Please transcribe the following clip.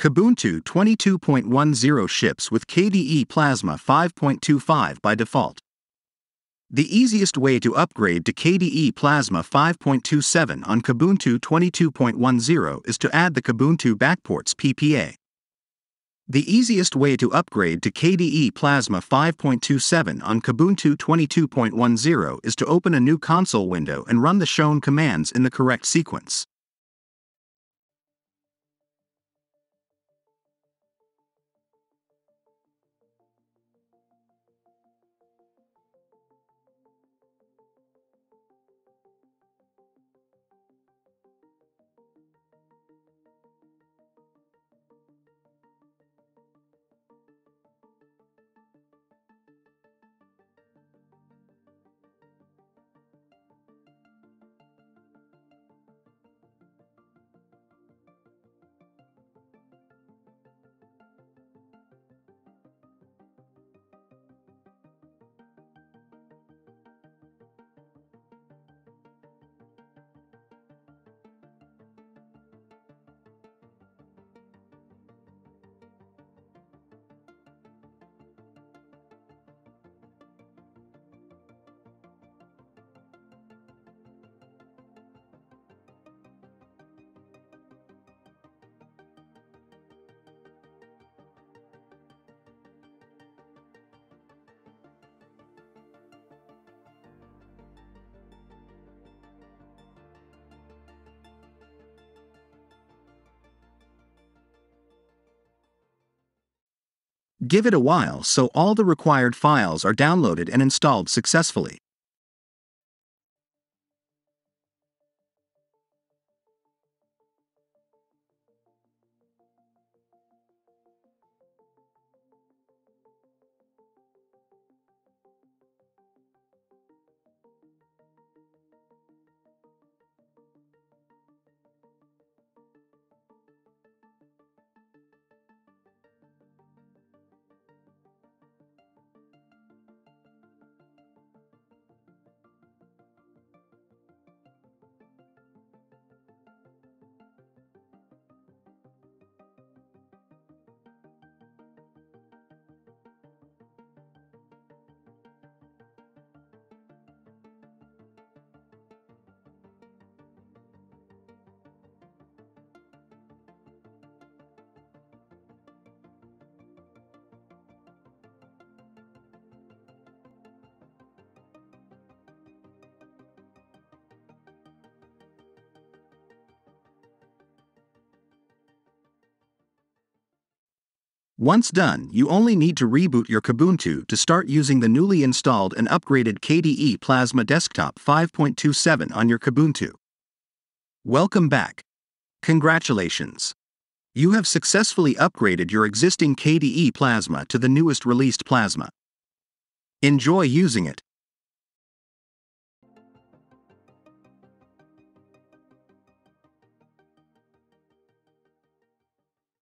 Kubuntu 22.10 ships with KDE Plasma 5.25 by default. The easiest way to upgrade to KDE Plasma 5.27 on Kubuntu 22.10 is to add the Kubuntu Backports PPA. The easiest way to upgrade to KDE Plasma 5.27 on Kubuntu 22.10 is to open a new console window and run the shown commands in the correct sequence. Give it a while so all the required files are downloaded and installed successfully. Once done, you only need to reboot your Kubuntu to start using the newly installed and upgraded KDE Plasma Desktop 5.27 on your Kubuntu. Welcome back. Congratulations. You have successfully upgraded your existing KDE Plasma to the newest released Plasma. Enjoy using it.